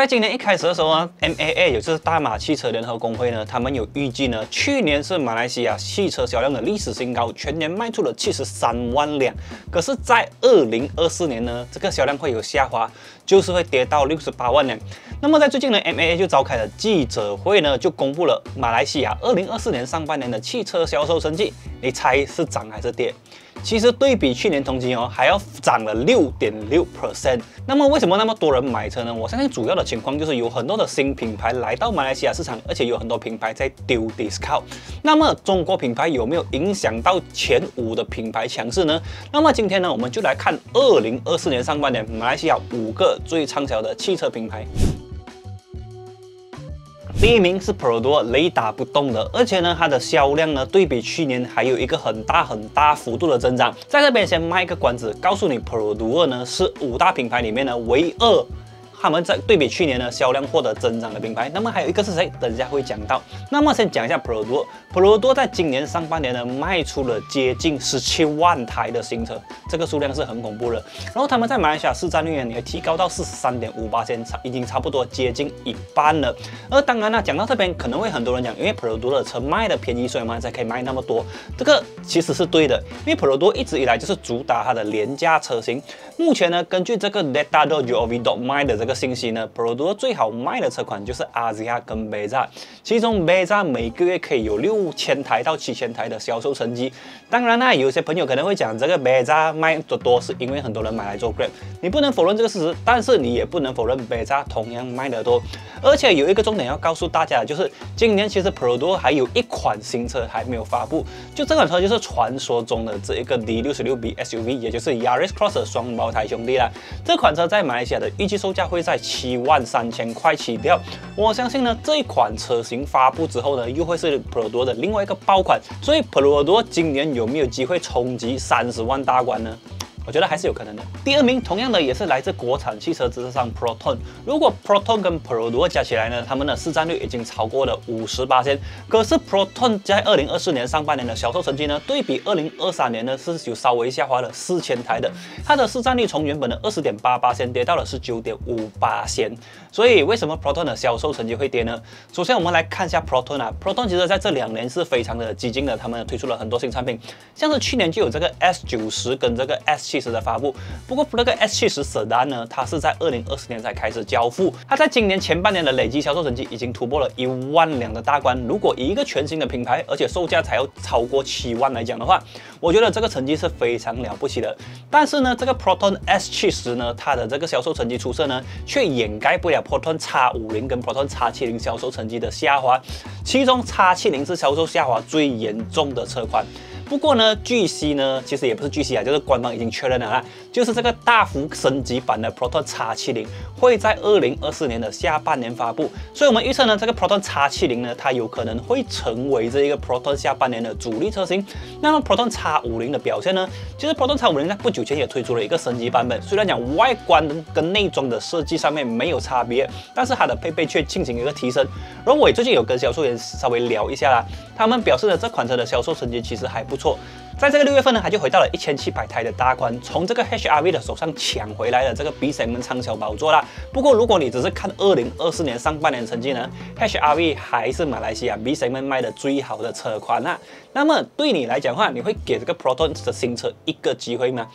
在今年一开始的时候呢，MAA 也就是大马汽车联合工会呢，他们有预计呢，去年是马来西亚汽车销量的历史新高，全年卖出了七十三万辆。可是，在二零二四年呢，这个销量会有下滑，就是会跌到六十八万辆。那么在最近呢，MAA 就召开了记者会呢，就公布了马来西亚二零二四年上半年的汽车销售成绩，你猜是涨还是跌？其实对比去年同期哦，还要涨了六点六 percent。那么为什么那么多人买车呢？我相信主要的情况就是有很多的新品牌来到马来西亚市场，而且有很多品牌在丢 discount。那么中国品牌有没有影响到前五的品牌强势呢？那么今天呢，我们就来看二零二四年上半年马来西亚五个最畅销的汽车品牌。第一名是 p r o d u o 雷打不动的，而且呢，它的销量呢，对比去年还有一个很大很大幅度的增长。在这边先卖个关子，告诉你 Pro 呢是五大品牌里面呢唯二。他们在对比去年呢销量获得增长的品牌，那么还有一个是谁？等一下会讲到。那么先讲一下 Pro 多，Pro 多在今年上半年呢卖出了接近十七万台的新车，这个数量是很恐怖的。然后他们在马来西亚市占率呢也提高到四十三点五八千，差已经差不多接近一半了。而当然呢，讲到这边可能会很多人讲，因为 Pro 多的车卖的便宜，所以嘛才可以卖那么多。这个其实是对的，因为 Pro 多一直以来就是主打它的廉价车型。目前呢，根据这个 Data Do G O V Dot My 的这个。信息呢？Prodo 最好卖的车款就是 a z i a 跟 Beza，其中 Beza 每个月可以有六千台到七千台的销售成绩。当然呢，有些朋友可能会讲，这个 Beza 卖的多是因为很多人买来做 Grab，你不能否认这个事实，但是你也不能否认 Beza 同样卖得多。而且有一个重点要告诉大家，就是今年其实 Prodo 还有一款新车还没有发布，就这款车就是传说中的这一个 D66B SUV，也就是 Yaris Cross 的双胞胎兄弟啦。这款车在马来西亚的预计售价会。在七万三千块起跳，我相信呢，这一款车型发布之后呢，又会是普罗多的另外一个爆款，所以普罗多今年有没有机会冲击三十万大关呢？我觉得还是有可能的。第二名同样的也是来自国产汽车制造商 Proton。如果 Proton 跟 Pro 加起来呢，他们的市占率已经超过了五十八千。可是 Proton 在二零二四年上半年的销售成绩呢，对比二零二三年呢是有稍微下滑了四千台的。它的市占率从原本的二十点八八千跌到了十九点五八千。所以为什么 Proton 的销售成绩会跌呢？首先我们来看一下 Proton 啊，Proton 其实在这两年是非常的激进的，他们推出了很多新产品，像是去年就有这个 S 九十跟这个 S 七十的发布。不过那个 S 七十 Sedan 呢，它是在二零二四年才开始交付，它在今年前半年的累计销售成绩已经突破了一万辆的大关。如果以一个全新的品牌，而且售价才要超过七万来讲的话，我觉得这个成绩是非常了不起的。但是呢，这个 Proton S 七十呢，它的这个销售成绩出色呢，却掩盖不了。Proton X 五零跟 Proton X 七零销售成绩的下滑，其中 X 七零是销售下滑最严重的车款。不过呢，据悉呢，其实也不是据悉啊，就是官方已经确认了啊，就是这个大幅升级版的 Proton X70 会在二零二四年的下半年发布，所以我们预测呢，这个 Proton X70 呢，它有可能会成为这一个 Proton 下半年的主力车型。那么 Proton X50 的表现呢，其实 Proton X50 在不久前也推出了一个升级版本，虽然讲外观跟内装的设计上面没有差别，但是它的配备却进行一个提升。然后我也最近有跟销售员稍微聊一下啦，他们表示呢，这款车的销售成绩其实还不。错，在这个六月份呢，它就回到了一千七百台的大关，从这个 HRV 的手上抢回来了这个 B 型门畅销宝座啦。不过，如果你只是看二零二四年上半年成绩呢，HRV 还是马来西亚 B 型门卖的最好的车款啊。那么对你来讲的话，你会给这个 Proton 的新车一个机会吗？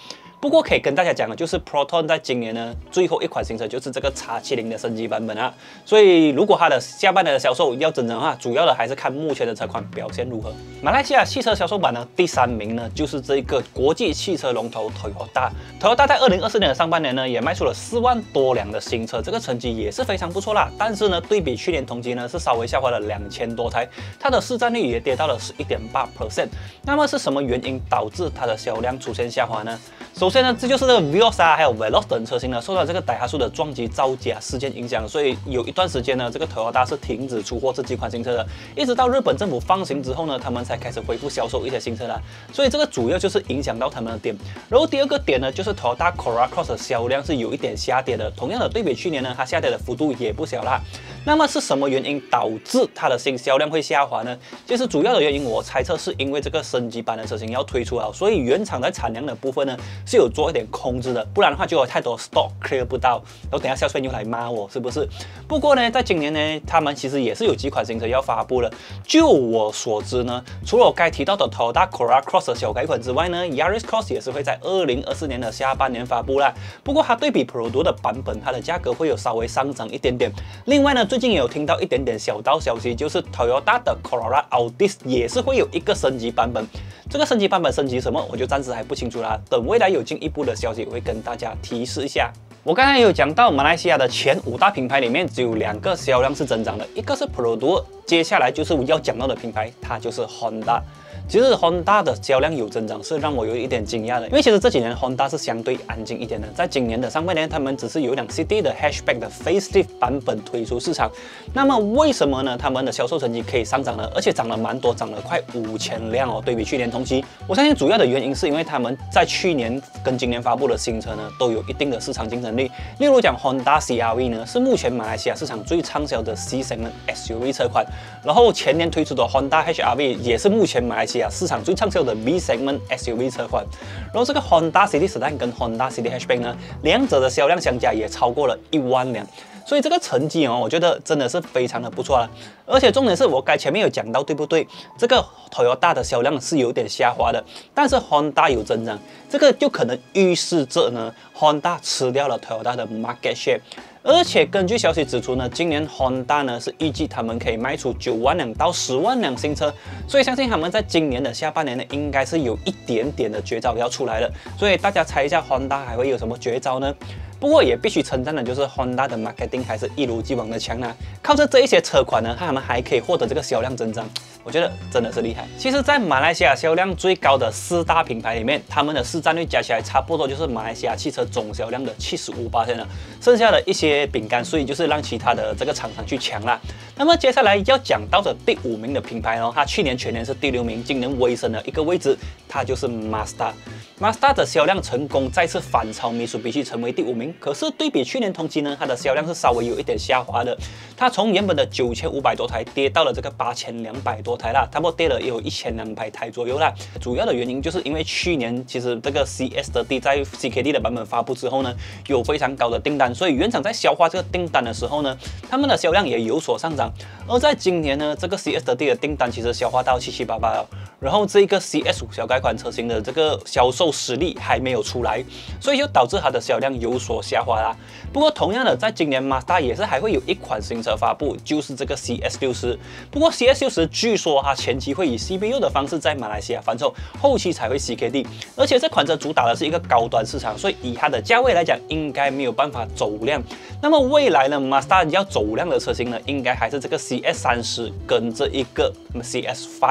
不过可以跟大家讲的，就是 Proton 在今年呢最后一款新车就是这个 X70 的升级版本啊，所以如果它的下半年的销售要增长的话，主要的还是看目前的车款表现如何。马来西亚汽车销售榜呢第三名呢就是这个国际汽车龙头 Toyota，Toyota 在二零二四年的上半年呢也卖出了四万多辆的新车，这个成绩也是非常不错啦。但是呢对比去年同期呢是稍微下滑了两千多台，它的市占率也跌到了十一点八 percent。那么是什么原因导致它的销量出现下滑呢？首先所以呢，这就是这个 Vios 啊，还有 Veloz 等车型呢，受到这个傣哈数的撞击造假事件影响，所以有一段时间呢，这个 Toyota 是停止出货这几款新车的，一直到日本政府放行之后呢，他们才开始恢复销售一些新车啦。所以这个主要就是影响到他们的点。然后第二个点呢，就是 Toyota Corolla Cross 的销量是有一点下跌的，同样的对比去年呢，它下跌的幅度也不小啦。那么是什么原因导致它的新销量会下滑呢？其实主要的原因我猜测是因为这个升级版的车型要推出了，所以原厂在产量的部分呢是有做一点控制的，不然的话就有太多 stock clear 不到，然后等下销售员又来骂我是不是？不过呢，在今年呢，他们其实也是有几款新车要发布了。就我所知呢，除了我该提到的 Toyota Corolla Cross 的小改款之外呢，Yaris Cross 也是会在二零二四年的下半年发布啦。不过它对比 Pro 多的版本，它的价格会有稍微上涨一点点。另外呢，最最近也有听到一点点小道消息，就是 Toyota 的 Corolla Altis 也是会有一个升级版本。这个升级版本升级什么，我就暂时还不清楚啦。等未来有进一步的消息，我会跟大家提示一下。我刚才有讲到，马来西亚的前五大品牌里面只有两个销量是增长的，一个是 Produce，接下来就是我要讲到的品牌，它就是 Honda。其实 Honda 的销量有增长，是让我有一点惊讶的。因为其实这几年 Honda 是相对安静一点的，在今年的上半年，他们只是有一辆 CD 的 Hatchback 的 Facelift 版本推出市场。那么为什么呢？他们的销售成绩可以上涨呢？而且涨了蛮多，涨了快五千辆哦，对比去年同期。我相信主要的原因是因为他们在去年跟今年发布的新车呢，都有一定的市场竞争力。例如讲 Honda CR-V 呢，是目前马来西亚市场最畅销的 C 型 SUV 车款。然后前年推出的 Honda HR-V 也是目前马来西亚市场最畅销的 B segment SUV 车款。然后这个 Honda City Sedan 跟 Honda City Hatchback 呢，两者的销量相加也超过了一万辆。所以这个成绩哦，我觉得真的是非常的不错了。而且重点是我该前面有讲到，对不对？这个 Toyota 的销量是有点下滑的，但是 Honda 有增长，这个就可能预示着呢，Honda 吃掉了 Toyota 的 market share。而且根据消息指出呢，今年 Honda 呢是预计他们可以卖出九万辆到十万辆新车，所以相信他们在今年的下半年呢，应该是有一点点的绝招要出来了。所以大家猜一下，Honda 还会有什么绝招呢？不过也必须称赞的，就是 Honda 的 marketing 还是一如既往的强啊！靠着这一些车款呢，他们还可以获得这个销量增长，我觉得真的是厉害。其实，在马来西亚销量最高的四大品牌里面，他们的市占率加起来差不多就是马来西亚汽车总销量的七十五八了，剩下的一些饼干碎就是让其他的这个厂商去抢啦。那么接下来要讲到的第五名的品牌呢，它去年全年是第六名，今年微升了一个位置，它就是 Mazda。Mazda 的销量成功再次反超米苏比西成为第五名，可是对比去年同期呢，它的销量是稍微有一点下滑的。它从原本的九千五百多台跌到了这个八千两百多台啦，差不多跌了有一千两百台左右啦。主要的原因就是因为去年其实这个 CS 的 D 在 CKD 的版本发布之后呢，有非常高的订单，所以原厂在消化这个订单的时候呢，他们的销量也有所上涨。而在今年呢，这个 CS 的 D 的订单其实消化到七七八八了。然后这个 CS 五小改款车型的这个销售实力还没有出来，所以就导致它的销量有所下滑啦。不过同样的，在今年 Mazda 也是还会有一款新车发布，就是这个 CS 六十。不过 CS 六十据说它前期会以 CBU 的方式在马来西亚发售，后期才会 CKD。而且这款车主打的是一个高端市场，所以以它的价位来讲，应该没有办法走量。那么未来呢，Mazda 要走量的车型呢，应该还是这个 CS 三十跟这一个 CS 五。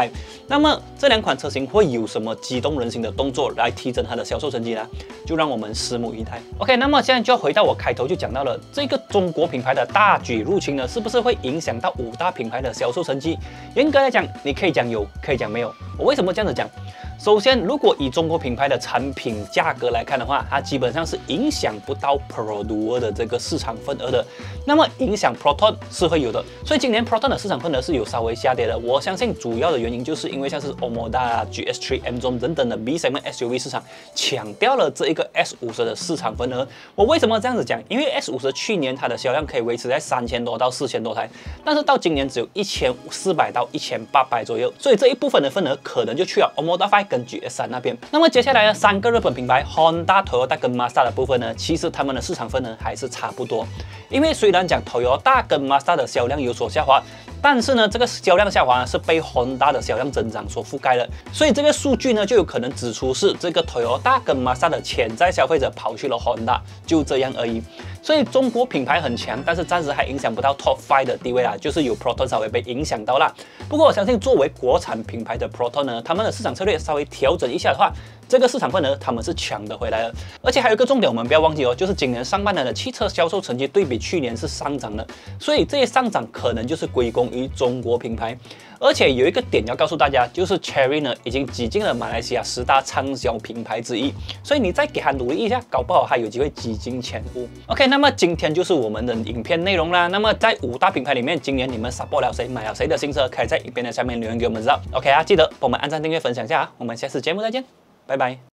那么这两款车型会有什么激动人心的动作来提升它的销售成绩呢？就让我们拭目以待。OK，那么现在就要回到我开头就讲到了这个中国品牌的大举入侵呢，是不是会影响到五大品牌的销售成绩？严格来讲，你可以讲有，可以讲没有。我为什么这样子讲？首先，如果以中国品牌的产品价格来看的话，它基本上是影响不到 Pro Duo 的这个市场份额的。那么影响 Proton 是会有的，所以今年 Proton 的市场份额是有稍微下跌的。我相信主要的原因就是因为像是 Omoda、GS3、M 中等等的 B 型 SUV 市场抢掉了这一个 S 五十的市场份额。我为什么这样子讲？因为 S 五十去年它的销量可以维持在三千多到四千多台，但是到今年只有一千四百到一千八百左右，所以这一部分的份额可能就去了 Omoda Five。跟 GS3 那边，那么接下来的三个日本品牌 Honda、Toyota 跟 Mazda 的部分呢，其实他们的市场份额还是差不多。因为虽然讲 Toyota 跟 Mazda 的销量有所下滑，但是呢，这个销量下滑呢是被 Honda 的销量增长所覆盖了。所以这个数据呢就有可能指出是这个 Toyota 跟 Mazda 的潜在消费者跑去了 Honda，就这样而已。所以中国品牌很强，但是暂时还影响不到 Top Five 的地位啦，就是有 Proton 稍微被影响到啦。不过我相信，作为国产品牌的 Proton 呢，他们的市场策略稍微调整一下的话，这个市场份额他们是抢得回来的。而且还有一个重点，我们不要忘记哦，就是今年上半年的汽车销售成绩对比去年是上涨的，所以这些上涨可能就是归功于中国品牌。而且有一个点要告诉大家，就是 Cherry 呢已经挤进了马来西亚十大畅销品牌之一，所以你再给他努力一下，搞不好还有机会挤进前五。OK，那么今天就是我们的影片内容啦。那么在五大品牌里面，今年你们 support 了谁，买了谁的新车，可以在影片的下面留言给我们知道。OK 啊，记得帮我们按赞、订阅、分享一下啊。我们下次节目再见，拜拜。